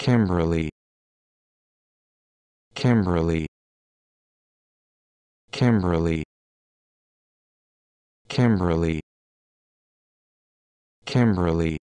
Kimberly. Kimberly. Kimberly. Kimberly. Kimberly.